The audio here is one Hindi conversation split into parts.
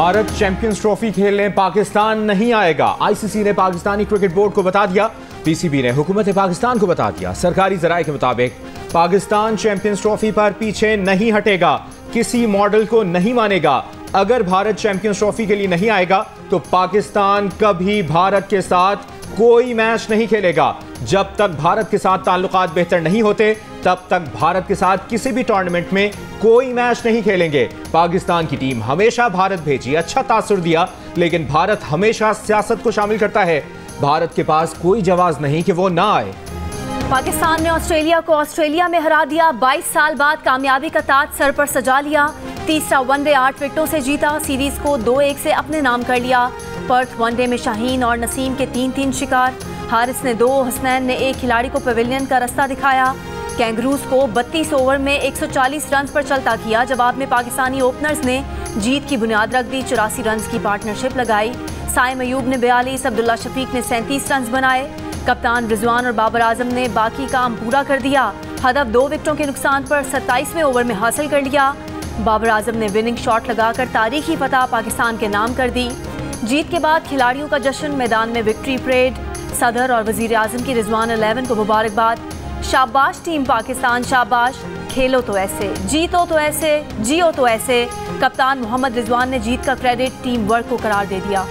भारत चैंपियंस ट्रॉफी खेलने पाकिस्तान नहीं आएगा। आईसीसी ने पाकिस्तानी क्रिकेट बोर्ड को बता दिया। पीसीबी ने हुकूमत पाकिस्तान को बता दिया। सरकारी जराये के मुताबिक, पाकिस्तान चैंपियंस ट्रॉफी पर पीछे नहीं हटेगा। किसी मॉडल को नहीं मानेगा। अगर भारत चैंपियंस ट्रॉफी के लिए नहीं आएगा तो पाकिस्तान कभी भारत के साथ कोई मैच नहीं खेलेगा। जब तक भारत के साथ ताल्लुकात बेहतर नहीं होते, तब तक भारत के साथ किसी भी टूर्नामेंट में कोई मैच नहीं खेलेंगे। पाकिस्तान की टीम हमेशा भारत भेजी अच्छा तासुर दिया, लेकिन भारत हमेशा सियासत को शामिल करता है। भारत के पास कोई जवाब नहीं कि वो ना आए। पाकिस्तान ने ऑस्ट्रेलिया को ऑस्ट्रेलिया में हरा दिया। 22 साल बाद कामयाबी का ताज सर पर सजा लिया। तीसरा वनडे आठ विकेटों से जीता। सीरीज़ को दो एक से अपने नाम कर लिया। पर्थ वनडे में शाहीन और नसीम के तीन तीन शिकार। हारिस ने दो हसनैन ने एक, खिलाड़ी को पवेलियन का रास्ता दिखाया। कैंगरूज को 32 ओवर में 140 रन पर चलता किया। जवाब में पाकिस्तानी ओपनर्स ने जीत की बुनियाद रख दी, चौरासी रन की पार्टनरशिप लगाई। साइम अयूब ने बयालीस, अब्दुल्ला शफीक ने सैंतीस रन बनाए। कप्तान रिजवान और बाबर आज़म ने बाकी काम पूरा कर दिया। हदफ दो विकेटों के नुकसान पर सत्ताईसवें ओवर में हासिल कर लिया। बाबर आज़म ने विनिंग शॉट लगाकर तारीखी फतह पाकिस्तान के नाम कर दी। जीत के बाद खिलाड़ियों का जश्न मैदान में विक्ट्री परेड सदर और वज़ीर आज़म की रिजवान अलेवन को मुबारकबाद। शाबाश टीम पाकिस्तान, शाबाश। खेलो तो ऐसे, जीतो तो ऐसे, जियो तो ऐसे। कप्तान मोहम्मद रिजवान ने जीत का क्रेडिट टीम वर्क को करार दे दिया।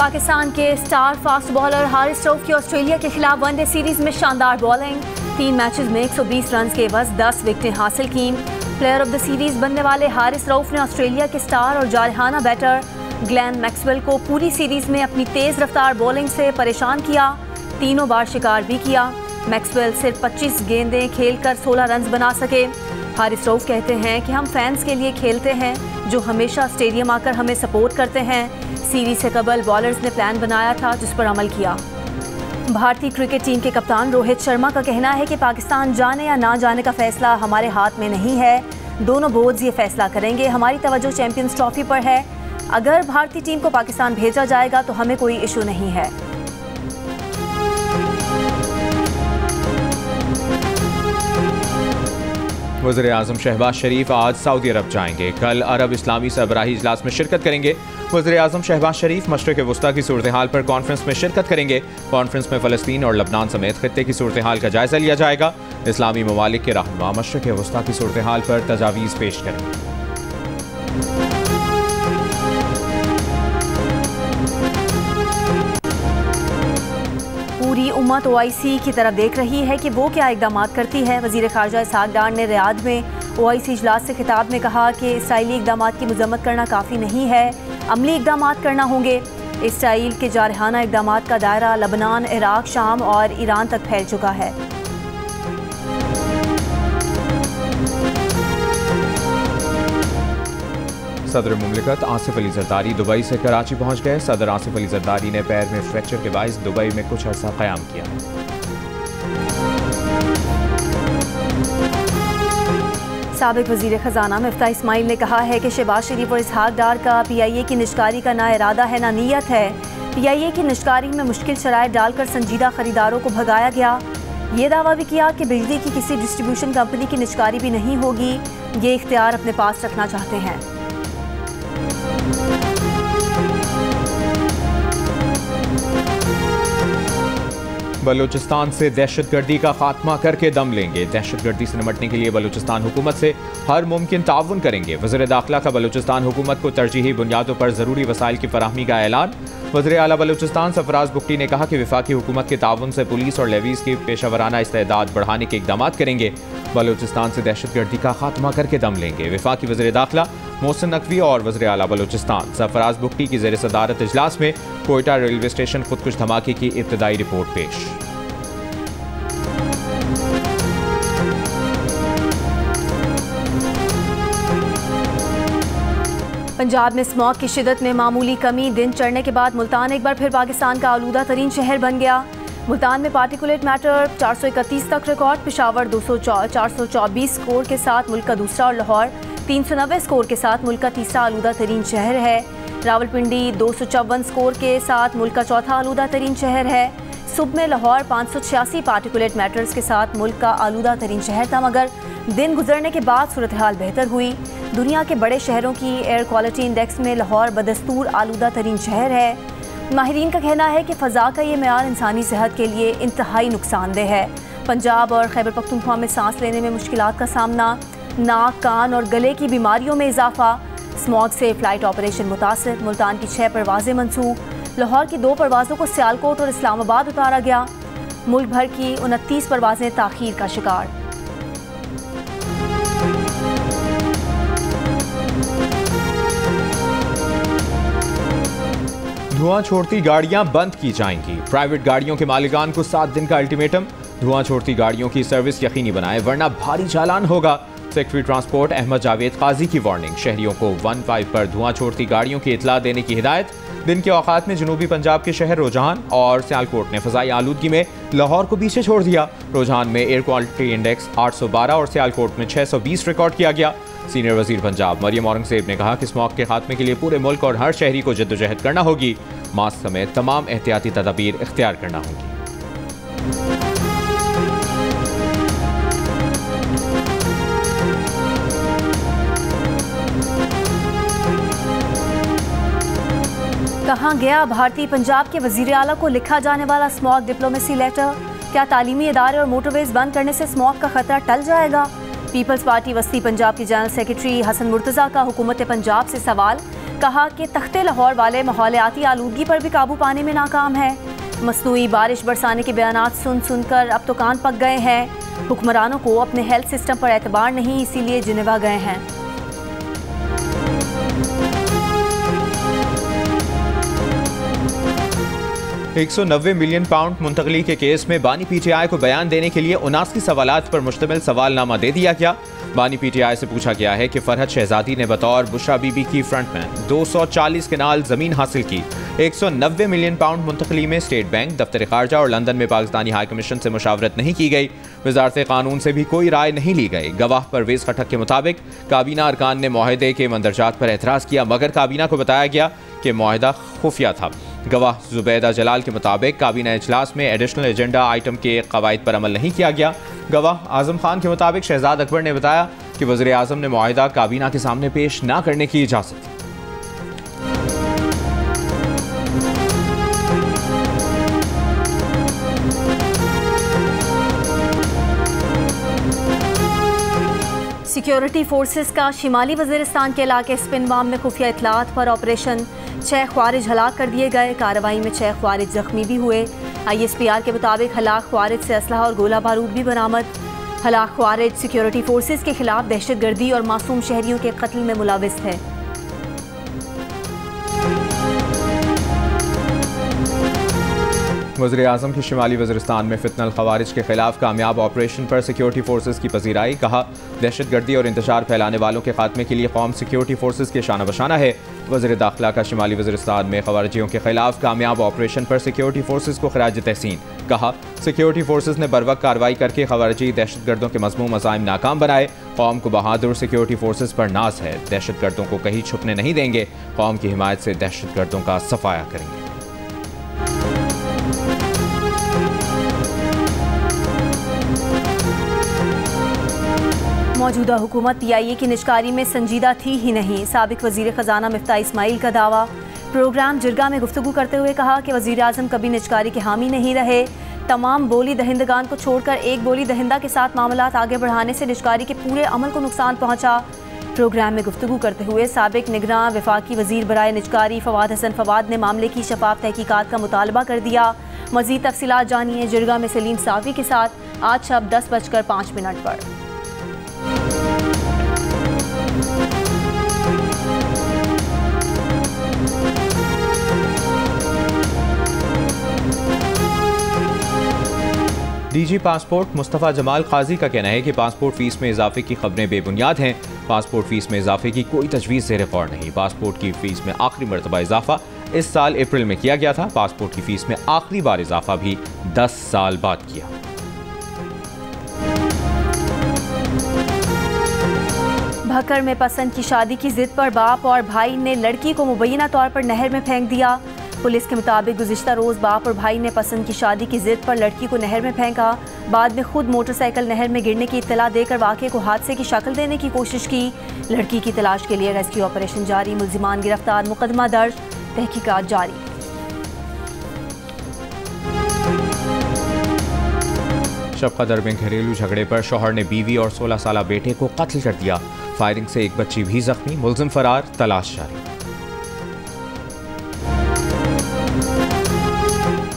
पाकिस्तान के star fast bowler Haris Rauf की ऑस्ट्रेलिया के खिलाफ वनडे सीरीज़ में शानदार बॉलिंग। तीन मैचेस में 120 रन के बस 10 विकेटें हासिल की। प्लेयर ऑफ़ द सीरीज़ बनने वाले हारिस रऊफ ने ऑस्ट्रेलिया के स्टार और जारहाना बैटर ग्लैन मैक्सवेल को पूरी सीरीज़ में अपनी तेज रफ्तार बॉलिंग से परेशान किया, तीनों बार शिकार भी किया। मैक्सवेल सिर्फ़ 25 गेंदें खेलकर 16 रन बना सके। हारिस रऊफ कहते हैं कि हम फैंस के लिए खेलते हैं, जो हमेशा स्टेडियम आकर हमें सपोर्ट करते हैं। सीरीज़ से कबल बॉलर्स ने प्लान बनाया था, जिस पर अमल किया। भारतीय क्रिकेट टीम के कप्तान रोहित शर्मा का कहना है कि पाकिस्तान जाने या ना जाने का फैसला हमारे हाथ में नहीं है। दोनों बोर्ड्स ये फैसला करेंगे। हमारी तवज्जो चैंपियंस ट्रॉफी पर है। अगर भारतीय टीम को पाकिस्तान भेजा जाएगा तो हमें कोई इशू नहीं है। वजर अजम शहबाज शरीफ आज सऊदी अरब जाएँगे। कल अरब इस्लामी सरबराही इजलास में शिरकत करेंगे। वजर अजम शहबाज शरीफ मशरक वस्ती की सूरत हाल पर कॉन्फ्रेंस में शिरकत करेंगे। कॉन्फ्रेंस में फ़लस्तीन और लबनान समेत खत्े की सूरत हाल का जायजा लिया जाएगा। इस्लामी ममालिक के रहनुमा मशरक वस्ती की सूरत हाल पर तजावीज़ पेश करेंगे। पूरी उम्मत ओ आई सी की तरफ़ देख रही है कि वो क्या इकदाम करती है। वज़ीर खारजा इसहाक डार ने रियाद में ओ आई सी इजलास से खिताब में कहा कि इसराइली इकदाम की मजम्मत करना काफ़ी नहीं है, अमली इकदाम करना होंगे। इसराइल के जारहाना इकदाम का दायरा लबनान, इराक, शाम और ईरान तक फैल चुका है। सदर ममलिकत आसिफ अली जरदारी दुबई से कराची पहुँच गए। सदर आसिफ अली जरदारी ने पैर में फ्रैक्चर के बायस दुबई में कुछ अर्सा क्याम किया। सबक वज़ीर खजाना मफ्ता इसमाइल ने कहा है कि शहबाज शरीफ और इसहाक डार का पी आई ए की निष्कारी का ना इरादा है, ना नीयत है। पी आई ए की निष्कारी में मुश्किल शराय डालकर संजीदा खरीदारों को भगाया गया। ये दावा भी किया कि बिजली की किसी डिस्ट्रीब्यूशन कंपनी की निष्कारी भी नहीं होगी। ये इख्तियार अपने पास रखना चाहते हैं। बलूचिस्तान से दहशतगर्दी का खात्मा करके दम लेंगे। दहशतगर्दी से निपटने के लिए बलूचिस्तान हुकूमत से हर मुमकिन ताउन करेंगे। वजर दाखिला का बलूचिस्तान हुकूमत को तरजीही बुनियादों पर ज़रूरी वसाइल की फराहमी का ऐलान। वजर अला बलूचिस्तान सफराज बुकटी ने कहा कि विफाकी हुकूमत के ताउन से पुलिस और लेवीज़ की पेशा वराना इस्तेदाद बढ़ाने के इकदाम करेंगे। बलूचिस्तान से दहशतगर्दी का खात्मा करके दम लेंगे। विफाकी वजर दाखिला, मोहसिन नकवी और वजर अला बलूचिस्तान। सरफराज बुकटी की जेर सदारत इजलास में कोयटा रेलवे स्टेशन खुदकुश धमाके की इब्तदाई रिपोर्ट पेश। पंजाब में स्मॉग की शिदत में मामूली कमी, दिन चढ़ने के बाद मुल्तान एक बार फिर पाकिस्तान का आलूदा तरीन शहर बन गया। मुल्तान में पार्टिकुलेट मैटर 431 तक रिकॉर्ड, पिशावर दो सौ स्कोर के साथ मुल्क का दूसरा और लाहौर, तीन सौ नब्बे स्कोर के साथ मुल्क का तीसरा आलूदा तरीन शहर है। रावलपिंडी दो सौ चौवन स्कोर के साथ मुल्क का चौथा आलूदा तरीन शहर है। सुबह में लाहौर, पाँच सौ छियासी पार्टिकुलेट मैटर्स के साथ मुल्क का आलूदा तरीन शहर था, मगर दिन गुजरने के बाद सूरत हाल बेहतर हुई। दुनिया के बड़े शहरों की एयर क्वालिटी इंडेक्स में लाहौर बदस्तूर आलूदा तरीन शहर है। माहरीन का कहना है कि फ़ज़ा का ये मैार इंसानी सेहत के लिए इंतहाई नुकसानदेह है। पंजाब और खैबर पख्तूनख्वा में सांस लेने में मुश्किल का सामना, नाक, कान और गले की बीमारियों में इजाफा, स्मॉग से फ़्लाइट ऑपरेशन मुतासर, मुल्तान की छः परवाजें मनसूख लाहौर की दो परवाज़ों को सियालकोट और इस्लामाबाद उतारा गया, मुल्क भर की उनतीस परवाजें ताखीर का शिकार। धुआँ छोड़ती गाड़ियाँ बंद की जाएँगी। प्राइवेट गाड़ियों के मालिकान को सात दिन का अल्टीमेटम धुआँ छोड़ती गाड़ियों की सर्विस यकीनी बनाए, वरना भारी चालान होगा। सेक्रेटरी ट्रांसपोर्ट अहमद जावेद काजी की वार्निंग शहरियों को वन फाइव पर धुआँ छोड़ती गाड़ियों की इतला देने की हिदायत। दिन के औकात में जनूबी पंजाब के शहर रोजहान और सियालकोट ने फजाई आलूदगी में लाहौर को पीछे छोड़ दिया। रोजहान में एयर क्वालिटी इंडेक्स 812 और सियालकोट में 620 रिकॉर्ड किया गया। सीनियर वज़ीर पंजाब मरियम औरंगज़ेब ने कहा कि स्मॉक के खात्मे के लिए पूरे मुल्क और हर शहरी को जद्दोजहद करना होगी। मास्क समेत तमाम एहतियाती तदाबीर इख्तियार करना होगी। कहाँ गया भारतीय पंजाब के वज़ीर अला को लिखा जाने वाला स्मॉक डिप्लोमेसी लेटर? क्या तालीमी इदारे और मोटरवेज बंद करने से स्मॉक का खतरा टल जाएगा? पीपल्स पार्टी वस्ती पंजाब की जनरल सेक्रेटरी हसन मुर्तज़ा का हुकूमत पंजाब से सवाल। कहा कि तख्ते लाहौर वाले माहौलियाती आलूगी पर भी काबू पाने में नाकाम है। मसनू बारिश बरसाने के बयान सुन सुनकर अब तो कान पक गए हैं। हुक्मरानों को अपने हेल्थ सिस्टम पर एतबार नहीं, इसीलिए जिनेवा गए हैं। एक सौ नब्बे मिलियन पाउंड मुंतकली के केस में बानी पीटीआई को बयान देने के लिए उनासी सवाल पर मुश्तमिल सवालनामा दे दिया गया। बानी पीटीआई से पूछा गया है कि फरहत शहजादी ने बतौर बुशरा बीबी की फ्रंट फ्रंटमैन 240 केनाल ज़मीन हासिल की। 190 मिलियन पाउंड मुंतकली में स्टेट बैंक, दफ्तर खारजा और लंदन में पाकिस्तानी हाई कमीशन से मुशावरत नहीं की गई। वजारत कानून से भी कोई राय नहीं ली गई। गवाह परवेज खटक के मुताबिक, काबीना अरकान ने माहदे के मंदरजात पर एतराज़ किया, मगर काबीना को बताया गया कि माहदा खुफिया था। गवाह जुबैदा जलाल के मुताबिक, काबीना अजलास में एडिशनल एजेंडा आइटम के कवायद पर अमल नहीं किया गया। गवाह आज़म खान के मुताबिक शहजाद अकबर ने बताया कि वजी अजम ने माहिदा काबीना के सामने पेश न करने की इजाज़त। सिक्योरिटी फोर्सेस का शिमाली वजीरस्तान के इलाके स्पिनवाम में खुफिया इतलात पर ऑपरेशन छः ख्वारिज हलाक कर दिए गए। कार्रवाई में छः ख्वारिज जख्मी भी हुए। आई एस पी आर के मुताबिक हलाक खारिज से असलाह और गोला बारूद भी बरामद। हलाक खारिज सिक्योरिटी फोर्सेज के खिलाफ दहशतगर्दी और मासूम शहरियों के कत्ल में मुलविस है। वजी अजम की शुमाली वजरस्तान में फितनल खवारिज के खिलाफ कामयाब ऑपरेशन पर सिक्योरिटी फोर्सेज की पजीराई कहा दहशत गर्दी और इंतज़ार फैलाने वालों के खात्मे के लिए कौम सिक्योरिटी फोर्सेज के शाना बशाना है। वजी दाखिला का शिमाली वजरस्तान में खवारजियों के खिलाफ कामयाब ऑपरेशन पर सिक्योरिटी फोर्सेज को खराज तहसीन। कहा, सिक्योरिटी फोर्सेज ने बर वक्त कार्रवाई करके खवारजी दहशत गर्दों के मजमू मजाइम नाकाम बनाए। कौम को बहादुर सिक्योरिटी फोर्सेज पर नाज है। दहशत गर्दों को कहीं छुपने नहीं देंगे। कौम की हिमायत से दहशत गर्दों का सफाया करेंगे। मौजूदा हुकूमत पी आई ए की निजकारी में संजीदा थी ही नहीं। सबक वज़ीर ख़जाना मफ्ता इसमाइल का दावा। प्रोग्राम जिरगा में गुफ्तु करते हुए कहा कि वज़ीर अजम कभी निजकारी के हामी नहीं रहे। तमाम बोली दहिंदगान को छोड़कर एक बोली दहिंदा के साथ मामला आगे बढ़ाने से निजकारी के पूरे अमल को नुकसान पहुँचा। प्रोग्राम में गुफ्तु करते हुए सबक निगरान विफाकी वज़ीर बरए निजकारी फवाद हसन फवाद ने मामले की शफाफ तहकीकत का मुतालबा कर दिया। मजीद तफसीत जानिए जिरगा में सलीम साफी के साथ। आज शब दस बजकर पाँच मिनट पर। डीजी पासपोर्ट मुस्तफ़ा जमाल खाजी का कहना है कि पासपोर्ट फ़ीस में इजाफे की खबरें बेबुनियाद हैं। पासपोर्ट फ़ीस में इजाफे की कोई तजवीज़ से रिकॉर्ड नहीं। पासपोर्ट की फ़ीस में आखिरी मरतबा इजाफा इस साल अप्रैल में किया गया था। पासपोर्ट की फ़ीस में आखिरी बार इजाफा भी दस साल बाद किया। भकर में पसंद की शादी की जिद पर बाप और भाई ने लड़की को मुबैना तौर पर नहर में फेंक दिया। पुलिस के मुताबिक गुजशत रोज बाप और भाई ने पसंद की शादी की जिद पर लड़की को नहर में फेंका। बाद में खुद मोटरसाइकिल नहर में गिरने की इतला देकर वाक़े को हादसे की शक्ल देने की कोशिश की। लड़की की तलाश के लिए रेस्क्यू ऑपरेशन जारी, मुलजिमान गिरफ़्तार, मुकदमा दर्ज, तहकीकात जारी। शब कदर में घरेलू झगड़े पर शोहर ने बीवी और 16 साल बेटे को कत्ल कर दिया। फायरिंग से एक बच्ची भी जख्मी, मुलजिम फरार, तलाश जारी।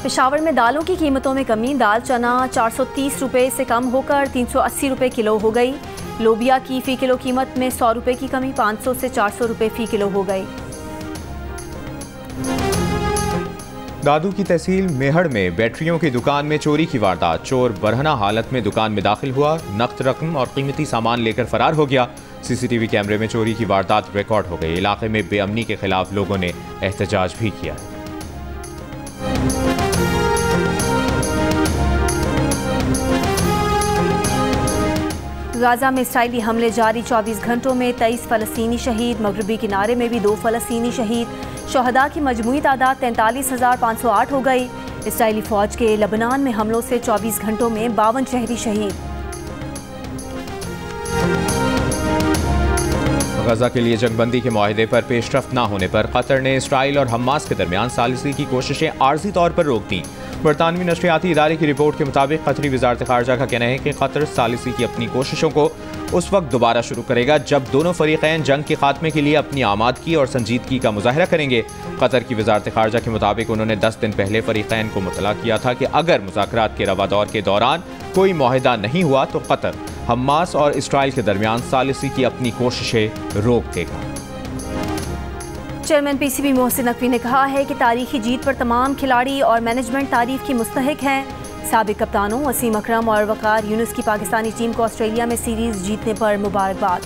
पेशावर में दालों की कीमतों में कमी, दाल चना 430 रुपए से कम होकर 380 रुपए किलो हो गई। लोबिया की फ़ी किलो कीमत में 100 रुपए की कमी 500 से 400 रुपए फ़ी किलो हो गई। दादू की तहसील मेहड़ में बैटरियों की दुकान में चोरी की वारदात। चोर बरहना हालत में दुकान में दाखिल हुआ, नकद रकम और कीमती सामान लेकर फरार हो गया। सीसीटीवी कैमरे में चोरी की वारदात रिकॉर्ड हो गई। इलाके में बेअमनी के खिलाफ लोगों ने एहतजाज भी किया। गाजा में इसराइली हमले जारी। 24 घंटों में तेईस फलस्तीनी शहीद, मगरबी किनारे में भी दो फलस्तीनी शहीद। शहदा की मजमू तादाद तैंतालीस हज़ार पाँच सौ आठ हो गई। इसराइली फ़ौज के लबनान में हमलों से 24 घंटों में बावन शहरी शहीद। गजा के लिए जंगबंदी के माहदे पर पेशरफ न होने पर कतर ने इसराइल और हमास के दरमियान सालिसी की कोशिशें आर्जी तौर पर रोक दी। बरतानवी नशरियाती इदारे की रिपोर्ट के मुताबिक कतरी वजारत खारजा का कहना है कि कतर सालिसी की अपनी कोशिशों को उस वक्त दोबारा शुरू करेगा जब दोनों फरीकैन जंग के खात्मे के लिए अपनी आमादगी और संजीदगी का मुजाहरा करेंगे। कतर की वजारत खारजा के मुताबिक उन्होंने दस दिन पहले फरीकैन को मुतला किया था कि अगर मुजाकर के रवा दौर के दौरान कोई माहिदा नहीं हुआ तो कतर हमास और इसराइल के दरमियान सालिसी की अपनी कोशिशें रोक देगा। चेयरमैन पीसीबी मोहसिन नकवी ने कहा है कि तारीखी जीत पर तमाम खिलाड़ी और मैनेजमेंट तारीफ़ की मुस्तक हैं। सबक कप्तानों वसीम अकरम और वकार यूनुस की पाकिस्तानी टीम को ऑस्ट्रेलिया में सीरीज़ जीतने पर मुबारकबाद।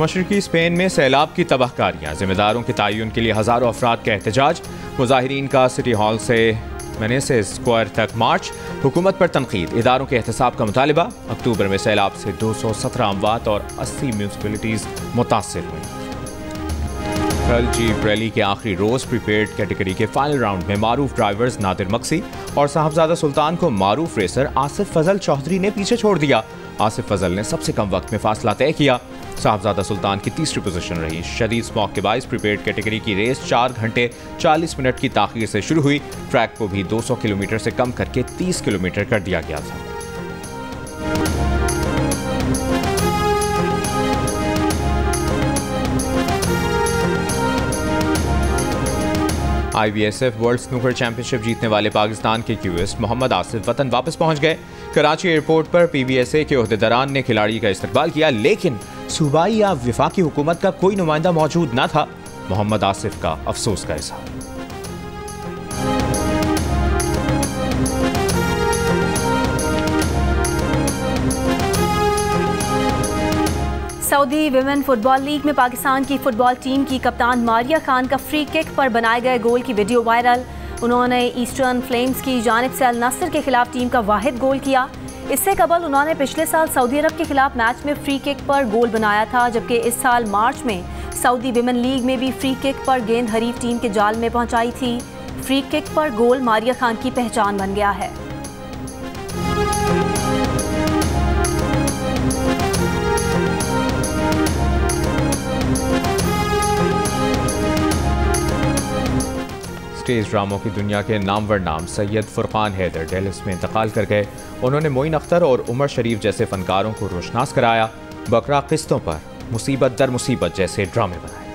मशरकी स्पेन में सैलाब की तबाहकारियाँ। जिम्मेदारों के तयन के लिए हज़ारों अफराद का एहतजाज। मुजाहरीन का सिटी हॉल से मैनेसे स्क्वायर तक मार्च, हुकूमत पर तनकीद। इदारों के एहतसाब का मुतालबा, अक्टूबर में सैलाब से दो सौ सत्रह अमवात और अस्सी म्यूनसिपलिटीज़ मुतासर हुई। कल जीप रैली के आखिरी रोज प्रीपेड कैटेगरी के फाइनल राउंड में मारूफ ड्राइवर्स नादिर मक्सी और साहबजादा सुल्तान को मारूफ रेसर आसिफ फजल चौधरी ने पीछे छोड़ दिया। आसिफ फजल ने सबसे कम वक्त में फासला तय किया। साहबजादा सुल्तान की तीसरी पोजीशन रही। शदीद स्मॉक के बाईस प्रीपेड कैटेगरी की रेस चार घंटे चालीस मिनट की ताखिर से शुरू हुई। ट्रैक को भी 200 किलोमीटर से कम करके 30 किलोमीटर कर दिया गया था। आईबीएसएफ वर्ल्ड स्नूकर चैंपियनशिप जीतने वाले पाकिस्तान के क्यूएस मोहम्मद आसिफ वतन वापस पहुँच गए। कराची एयरपोर्ट पर पीबीएसए के अहदेदारान ने खिलाड़ी का इस्तकबाल किया, लेकिन सूबाई या विफाकी हुकूमत का कोई नुमाइंदा मौजूद न था। मोहम्मद आसिफ का अफसोस का इजहार। सऊदी विमेन फुटबॉल लीग में पाकिस्तान की फुटबॉल टीम की कप्तान मारिया खान का फ्री किक पर बनाए गए गोल की वीडियो वायरल। उन्होंने ईस्टर्न फ्लेम्स की जानब से अल नसर के खिलाफ टीम का वाहिद गोल किया। इससे कबल उन्होंने पिछले साल सऊदी अरब के खिलाफ मैच में फ्री किक पर गोल बनाया था, जबकि इस साल मार्च में सऊदी विमेन लीग में भी फ्री किक पर गेंद हरीफ टीम के जाल में पहुंचाई थी। फ्री किक पर गोल मारिया खान की पहचान बन गया है। स्टेज ड्रामों की दुनिया के नामवर नाम सैयद फुरकान हैदर डेलिस में इंतकाल कर गए। उन्होंने मोइन अख्तर और उमर शरीफ जैसे फनकारों को रोशनास कराया। बकरा किस्तों पर मुसीबत दर मुसीबत जैसे ड्रामे बनाए।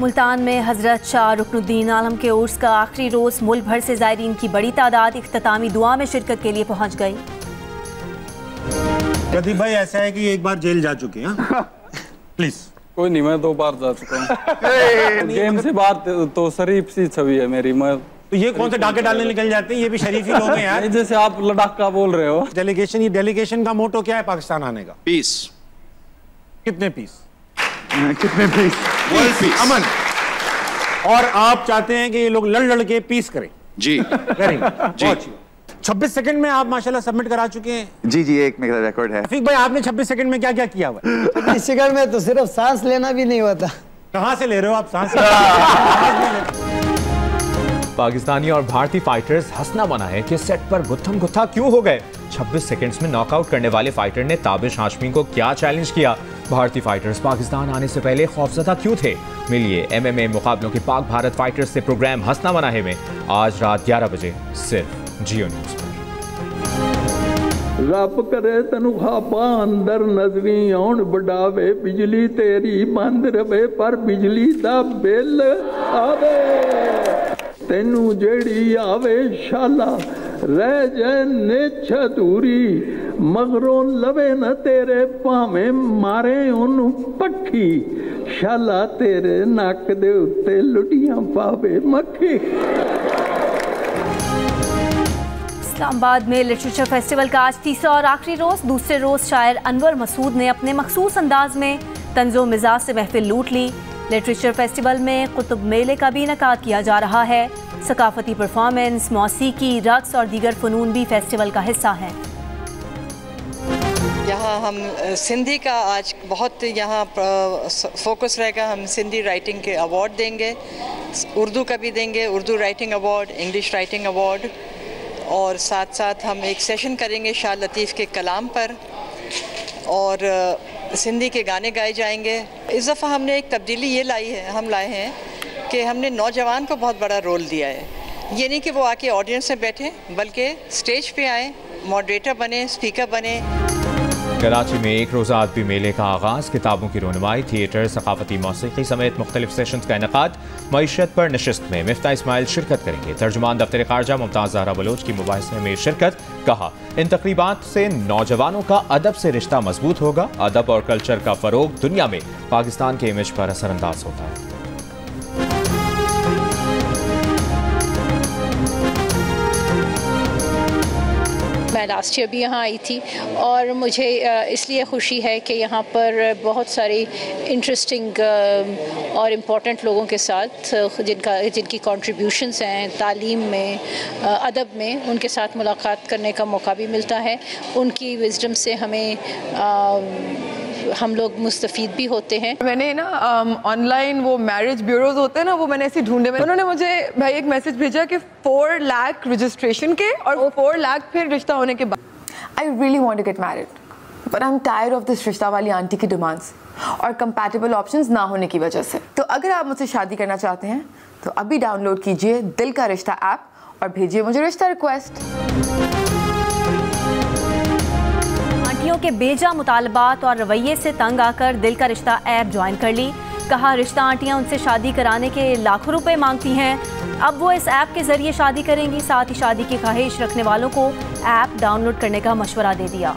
मुल्तान में हज़रत शाह रुकनुद्दीन आलम के उर्स का आखिरी रोज मुल्क भर से जायरीन की बड़ी तादाद इख्तामी दुआ में शिरकत के लिए पहुँच गई। प्रदीप भाई ऐसा है कि एक बार जेल जा चुके हैं प्लीज़ कोई नहीं मैं दो बार जा चुका हूँ। गेम से बात तो शरीफ सी छवि है मेरी मैं तो ये कौन से डाके डालने निकल जाते हैं? ये भी शरीफ ही लोग हैं यार। जैसे आप लद्दाख का बोल रहे हो। डेलीगेशन ये डेलीगेशन का मोटो क्या है पाकिस्तान आने का? पीस कितने पीस कितने पीस वर्ल्ड पीस अमन। और आप चाहते हैं कि ये लोग लड़ लड़ के पीस करें? जी। करें बात। 26 सेकंड में आप माशाल्लाह सबमिट करा चुके हैं। जी जी एक मेरा रिकॉर्ड है। रफीक भाई आपने 26 सेकंड में क्या क्या किया हुआ? है? इस शिकर में तो सिर्फ़ सांस लेना भी नहीं होता कहाँ से ले रहे हो आप सांस? पाकिस्तानी और भारतीय फाइटर्स हंसना बना है कि सेट पर गुत्थम गुत्था क्यों हो गए? 26 सेकंड्स में नॉकआउट करने वाले फाइटर ने ताबिश हाशमी को क्या चैलेंज किया? भारतीय फाइटर्स पाकिस्तान आने से पहले खौफजदा क्यों थे? मिलिए एमएमए मुकाबलों के पाक भारत फाइटर्स से प्रोग्राम हंसना बना है में। आज रात 11 बजे सिर्फ़। जियो न्यूज़ पर। रब करे तेन खापा अंदर नजरी आउन बढ़ावे बिजली तेरी बंद रवे पर बिजली दा बिल आवे तेनू जेड़ी आवे शाला रह जैन नेछ दूरी मगरों लवे न तेरे भावे मारे ओनू पक्की शाला तेरे नक् दे उत्ते लुटियाँ पावे मखी इस्लामाबाद में लिटरेचर फेस्टिवल का आज तीसरा और आखिरी रोज। दूसरे रोज शायर अनवर मसूद ने अपने मखसूस अंदाज में तंजो मिजाज से महफिल लूट ली। लिटरेचर फेस्टिवल में कुतुब मेले का भी इनका किया जा रहा है। सकाफती परफॉर्मेंस, मौसीकी, रक्स और दीगर फ़नून भी फेस्टिवल का हिस्सा हैं। यहाँ हम सिंधी का आज बहुत यहाँ फोकस रहेगा। हम सिंधी राइटिंग के अवार्ड देंगे। उर्दू का भी देंगे। Urdu writing award English writing award और साथ साथ हम एक सेशन करेंगे शाह लतीफ़ के कलाम पर और सिंधी के गाने गाए जाएँगे। इस दफ़ा हमने एक तब्दीली ये लाई है, हम लाए हैं कि हमने नौजवान को बहुत बड़ा रोल दिया है। ये नहीं कि वो आके ऑडियंस में बैठें, बल्कि स्टेज पे आए मॉडरेटर बने स्पीकर बने। कराची में एक रोज़ा अदबी मेले का आगाज़। किताबों की रोनुमाई, थिएटर, सकाफती मौसीकी समेत मुख्तलिफ़ सेशन का इनका मीशत पर नशस्त में मिफ्ता इसमाइल शिरकत करेंगे। तर्जुमान दफ्तर खारजा मुमताज़ जहरा बलोच की मुबासे में शिरकत, कहा, इन तकरीबा से नौजवानों का अदब से रिश्ता मज़बूत होगा। अदब और कल्चर का फ़रोग दुनिया में पाकिस्तान के इमेज पर असरअंदाज होता है। मैं लास्ट ईयर भी यहाँ आई थी और मुझे इसलिए खुशी है कि यहाँ पर बहुत सारी इंटरेस्टिंग और इम्पोर्टेंट लोगों के साथ, जिनका, जिनकी कॉन्ट्रीब्यूशनस हैं, तालीम में अदब में, उनके साथ मुलाकात करने का मौका भी मिलता है। उनकी विजडम से हमें हम लोग मुस्तफ़ भी होते हैं। मैंने ना ऑनलाइन वो मैरिज ब्यूरोज होते हैं ना वो मैंने ऐसे ढूंढे। में उन्होंने मुझे भाई एक मैसेज भेजा कि फोर लाख रजिस्ट्रेशन के और फोर लाख फिर रिश्ता होने के बाद। I really want get married married, but I'm tired of this रिश्ता वाली आंटी की डिमांड्स और कंपैटिबल ऑप्शंस ना होने की वजह से। तो अगर आप मुझसे शादी करना चाहते हैं तो अभी डाउनलोड कीजिए दिल का रिश्ता ऐप और भेजिए मुझे रिश्ता रिक्वेस्ट आंटियों के बेजा मुतालबात और रवैये से तंग आकर दिल का रिश्ता ऐप ज्वाइन कर ली। कहा, रिश्ता आंटियाँ उनसे शादी कराने के लाखों रुपए मांगती हैं। अब वो इस ऐप के ज़रिए शादी करेंगी, साथ ही शादी की ख्वाहिश रखने वालों को ऐप डाउनलोड करने का मशवरा दे दिया।